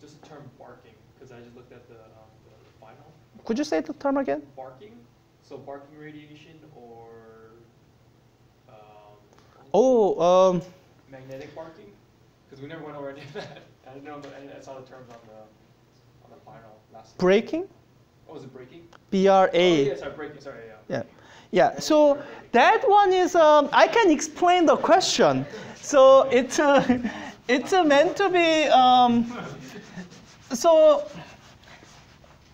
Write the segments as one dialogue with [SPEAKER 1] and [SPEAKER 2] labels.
[SPEAKER 1] just the term barking, because I just looked at the, um, the final.
[SPEAKER 2] Could you say the term again?
[SPEAKER 1] Barking, so barking radiation or um,
[SPEAKER 2] Oh, um,
[SPEAKER 1] magnetic barking, because we never went over any of that. I didn't know, but I, saw the terms on the on the final last.
[SPEAKER 2] braking.
[SPEAKER 1] Oh, was it braking?
[SPEAKER 2] B R
[SPEAKER 1] Oh,
[SPEAKER 2] A.
[SPEAKER 1] yeah, sorry, braking. Sorry, yeah.
[SPEAKER 2] Yeah. Yeah. So that one is um, I can explain the question. So it's uh, it's uh, meant to be um, so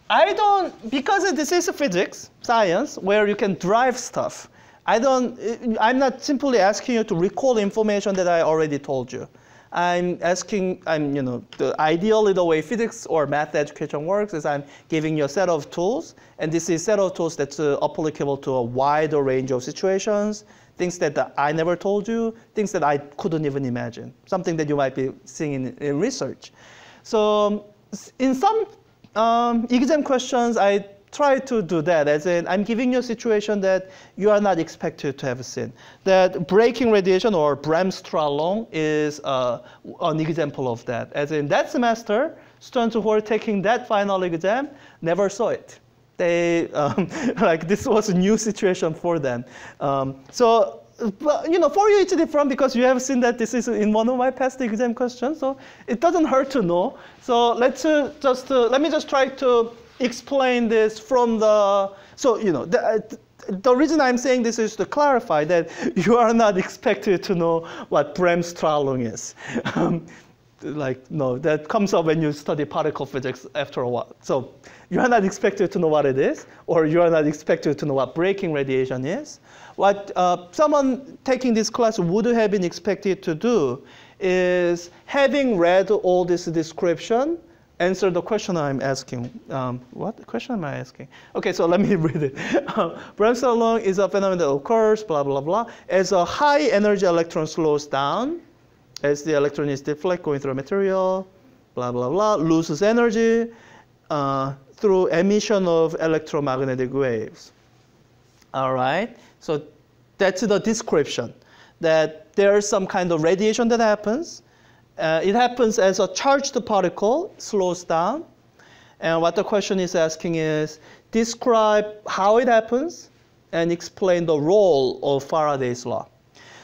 [SPEAKER 2] I don't because this is physics science where you can drive stuff. I don't. I'm not simply asking you to recall information that I already told you. I'm asking, I'm, you know, the ideally the way physics or math education works is I'm giving you a set of tools, and this is a set of tools that's uh, applicable to a wider range of situations, things that uh, I never told you, things that I couldn't even imagine, something that you might be seeing in, in research. So in some um, exam questions, I try to do that, as in I'm giving you a situation that you are not expected to have seen. That braking radiation or Bremsstrahlung is uh, an example of that. As in that semester, students who are taking that final exam never saw it. They, um, like this was a new situation for them. Um, so but you know, for you it's different because you have seen that this is in one of my past exam questions, so it doesn't hurt to know. So let's uh, just uh, let me just try to explain this from the so you know the, uh, the reason I'm saying this is to clarify that you are not expected to know what Bremsstrahlung is. Um, like no, that comes up when you study particle physics after a while. So you are not expected to know what it is, or you are not expected to know what braking radiation is. What uh, someone taking this class would have been expected to do is having read all this description, answer the question I'm asking. Um, what question am I asking? Okay, so let me read it. Bremsstrahlung is a phenomenon that occurs, blah, blah, blah, as a high energy electron slows down, as the electron is deflect going through a material, blah, blah, blah, loses energy uh, through emission of electromagnetic waves. All right, so that's the description, that there's some kind of radiation that happens. Uh, it happens as a charged particle slows down. And what the question is asking is, describe how it happens and explain the role of Faraday's law.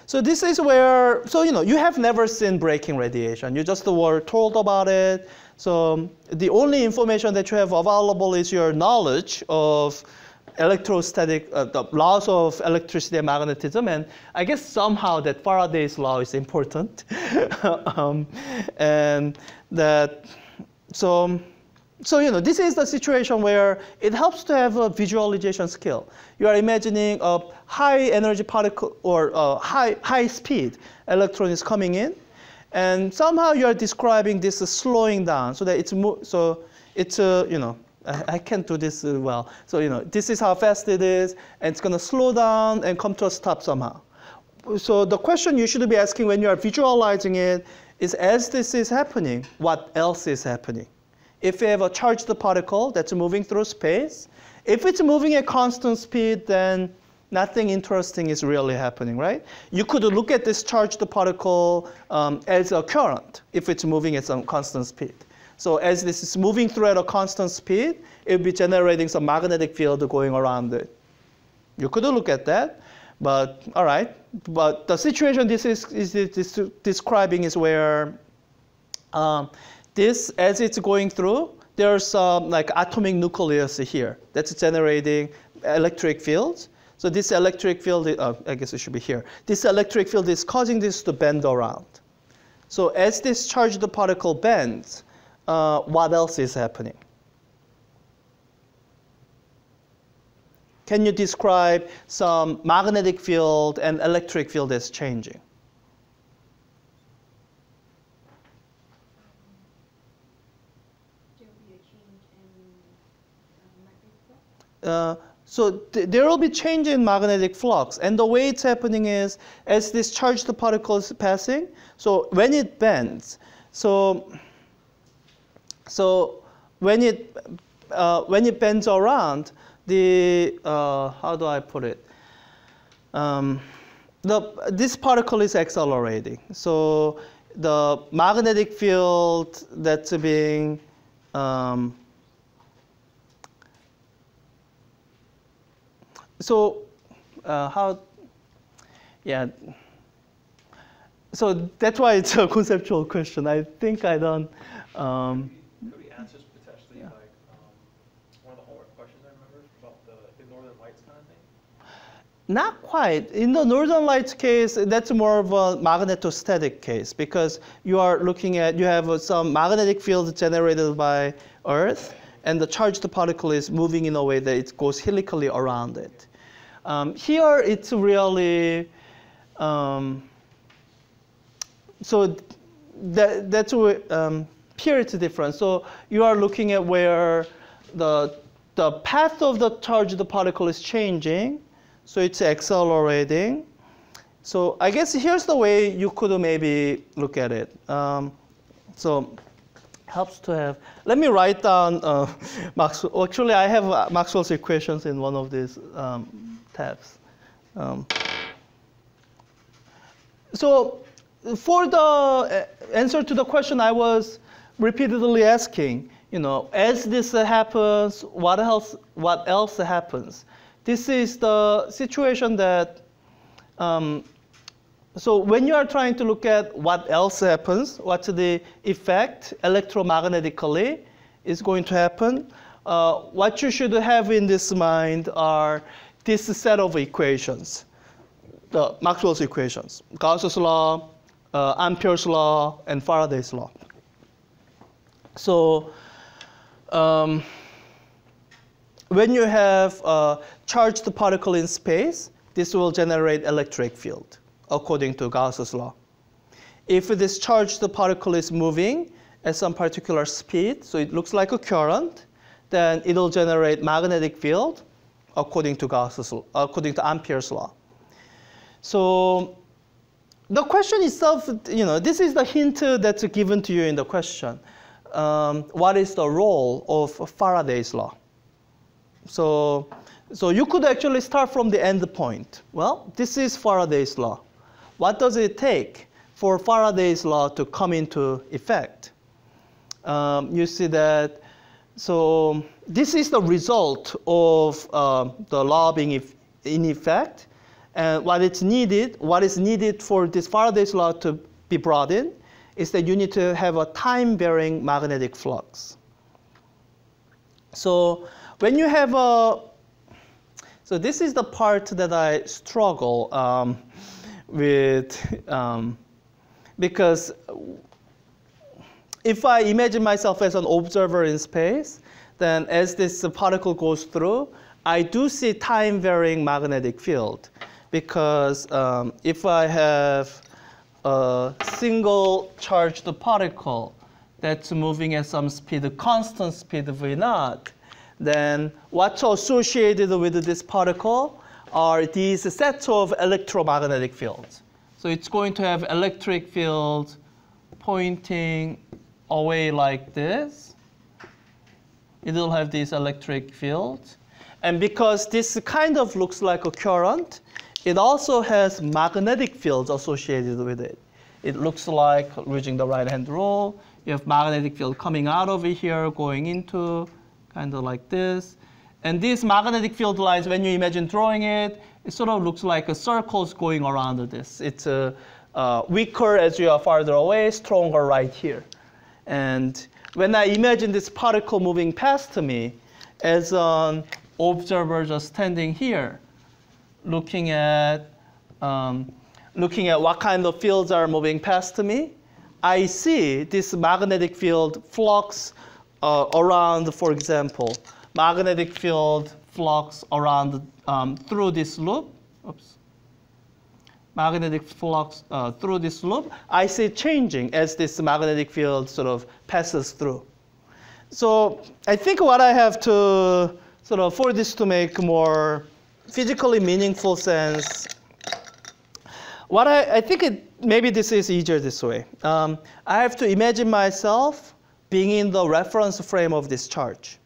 [SPEAKER 2] So this is where, so you know, you have never seen braking radiation. You just were told about it. So the only information that you have available is your knowledge of electrostatic, uh, the laws of electricity and magnetism, and I guess somehow that Faraday's law is important, um, and that so. So you know, this is the situation where it helps to have a visualization skill. You are imagining a high energy particle or high high speed electron is coming in, and somehow you are describing this slowing down so that it's so it's a you know I, I can't do this uh, well. So, you know, this is how fast it is, and it's going to slow down and come to a stop somehow. So the question you should be asking when you are visualizing it is, as this is happening, what else is happening? If you have a charged particle that's moving through space, if it's moving at constant speed, then nothing interesting is really happening, right? You could look at this charged particle um, as a current if it's moving at some constant speed. So as this is moving through at a constant speed, it will be generating some magnetic field going around it. You could look at that, but all right. But the situation this is, is, is describing is where um, this, as it's going through, there's some like atomic nucleus here that's generating electric fields. So this electric field, uh, I guess it should be here. This electric field is causing this to bend around. So as this charged particle bends, uh, what else is happening? Can you describe some magnetic field and electric field that's changing? Uh, so th there will be change in magnetic flux, and the way it's happening is as this charged particle is passing. So when it bends, so so when it, uh, when it bends around, the, uh, how do I put it? Um, the, this particle is accelerating. So the magnetic field that's being um, so uh, how yeah so that's why it's a conceptual question i think i don't um,
[SPEAKER 1] Could we answer this potentially
[SPEAKER 2] Yeah.
[SPEAKER 1] like, um, one of the homework questions I remember about the, the northern lights kind of thing?
[SPEAKER 2] Not quite. In the Northern Lights case, that's more of a magnetostatic case because you are looking at, you have uh, some magnetic field generated by Earth, and the charged particle is moving in a way that it goes helically around it. Um, here, it's really, um, so that, that's where, um, here it's different. So you are looking at where the, the path of the charged particle is changing, so it's accelerating. So I guess here's the way you could maybe look at it. Um, so helps to have. Let me write down uh, Maxwell. Actually, I have uh, Maxwell's equations in one of these um, tabs. Um, so for the uh, answer to the question I was repeatedly asking, you know, as this happens, what else, what else happens? This is the situation that, um, so when you are trying to look at what else happens, what's the effect electromagnetically is going to happen, uh, what you should have in this mind are this set of equations the Maxwell's equations, Gauss's law, uh, Ampere's law, and Faraday's law. So um, when you have a charged particle in space, this will generate electric field according to Gauss's law. If this charged particle is moving at some particular speed, so it looks like a current, then it'll generate magnetic field according to Gauss's according to Ampere's law. So the question itself, you know, this is the hint that's given to you in the question. Um, what is the role of Faraday's law? So, so you could actually start from the end point. Well, this is Faraday's law. What does it take for Faraday's law to come into effect? Um, you see that, so this is the result of uh, the law being in effect. And what it's needed, what is needed for this Faraday's law to be brought in, is that you need to have a time-varying magnetic flux. So when you have a, so this is the part that I struggle um, with, um, because if I imagine myself as an observer in space, then as this particle goes through, I do see time-varying magnetic field because um, if I have a single charged particle that's moving at some speed, a constant speed v naught, then what's associated with this particle are these sets of electromagnetic fields. So it's going to have electric fields pointing away like this. It'll have this electric field. And because this kind of looks like a current, it also has magnetic fields associated with it. It looks like, using the right-hand rule, you have magnetic field coming out over here, going into, kind of like this. And these magnetic field lines, when you imagine drawing it, it sort of looks like a circles going around this. It's uh, uh, weaker as you are farther away, stronger right here. And when I imagine this particle moving past me, as an observer just standing here, looking at um, looking at what kind of fields are moving past me, I see this magnetic field flux uh, around, for example, magnetic field flux around um, through this loop. Oops. Magnetic flux uh, through this loop, I see changing as this magnetic field sort of passes through. So I think what I have to sort of for this to make more physically meaningful sense, what I, I think it, maybe this is easier this way. Um, I have to imagine myself being in the reference frame of this charge,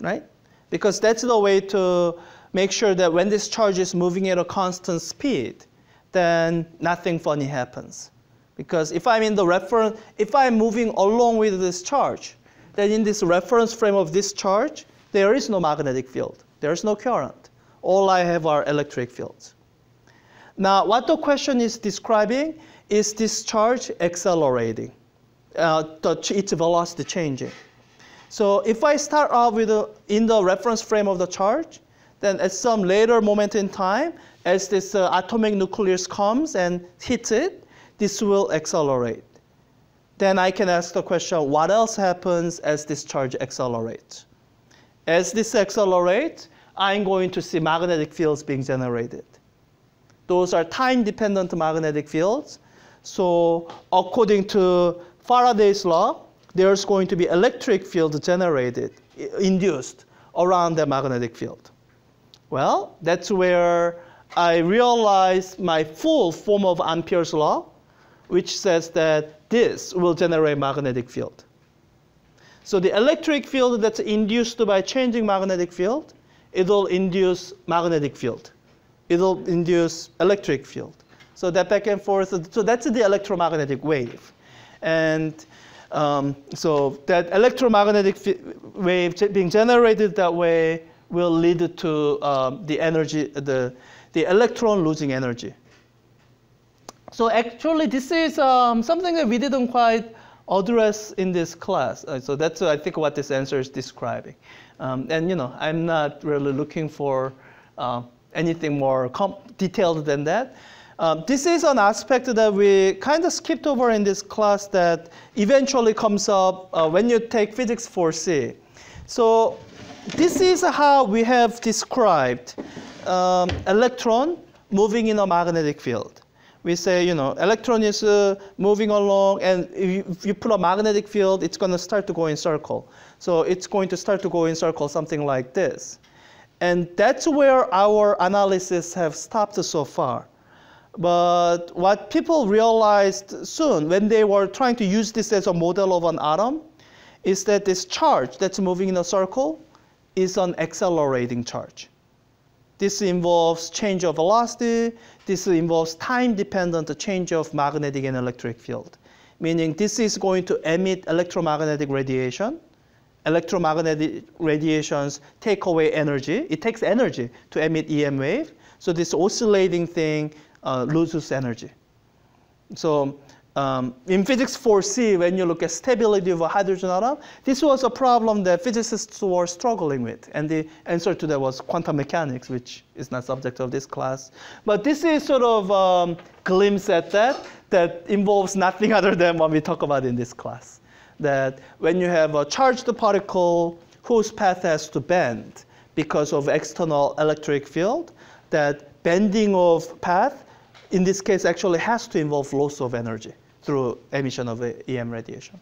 [SPEAKER 2] right? Because that's the way to make sure that when this charge is moving at a constant speed, then nothing funny happens. Because if I'm in the reference, if I'm moving along with this charge, then in this reference frame of this charge, there is no magnetic field. There is no current. All I have are electric fields. Now, what the question is describing is this charge accelerating, uh, its velocity changing. So if I start off with a, in the reference frame of the charge, then at some later moment in time, as this uh, atomic nucleus comes and hits it, this will accelerate. Then I can ask the question, what else happens as this charge accelerates? As this accelerates, I'm going to see magnetic fields being generated. Those are time-dependent magnetic fields. So according to Faraday's law, there's going to be electric field generated, induced around the magnetic field. Well, that's where I realized my full form of Ampere's law, which says that this will generate magnetic field. So the electric field that's induced by changing magnetic field, it'll induce magnetic field. It'll induce electric field. So that back and forth, so that's the electromagnetic wave. And um, so that electromagnetic wave being generated that way will lead to um, the energy, the, the electron losing energy. So actually, this is um, something that we didn't quite address in this class. Uh, so that's, uh, I think, what this answer is describing. Um, and you know, I'm not really looking for uh, anything more detailed than that. Um, this is an aspect that we kind of skipped over in this class that eventually comes up uh, when you take physics 4C. So this is how we have described um, electron moving in a magnetic field. We say, you know, electron is uh, moving along, and if you, if you, put a magnetic field, it's going to start to go in circle. So it's going to start to go in circle, something like this. And that's where our analysis have stopped so far. But what people realized soon when they were trying to use this as a model of an atom is that this charge that's moving in a circle is an accelerating charge. This involves change of velocity. This involves time-dependent change of magnetic and electric field, meaning this is going to emit electromagnetic radiation. Electromagnetic radiations take away energy. It takes energy to emit EM wave. So this oscillating thing uh, loses energy. So um, in physics 4C, when you look at stability of a hydrogen atom, this was a problem that physicists were struggling with. And the answer to that was quantum mechanics, which is not subject of this class. But this is sort of um, glimpse at that that involves nothing other than what we talk about in this class. That when you have a charged particle whose path has to bend because of external electric field, that bending of path in this case actually has to involve loss of energy through emission of EM radiation.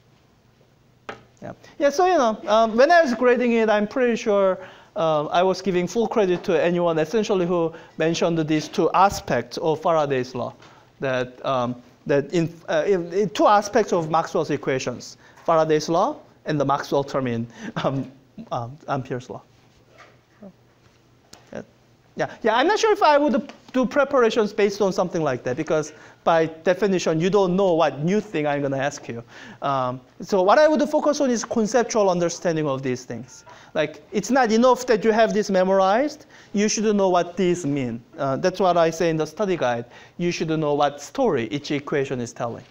[SPEAKER 2] Yeah, yeah so you know, um, when I was grading it, I'm pretty sure uh, I was giving full credit to anyone essentially who mentioned these two aspects of Faraday's law. That, um, that in, uh, in, in, two aspects of Maxwell's equations, Faraday's law and the Maxwell term in um, um Ampere's law. Yeah, yeah, I'm not sure if I would do preparations based on something like that because by definition, you don't know what new thing I'm going to ask you. Um, so what I would focus on is conceptual understanding of these things. Like, it's not enough that you have this memorized. You should know what these mean. Uh, that's what I say in the study guide. You should know what story each equation is telling.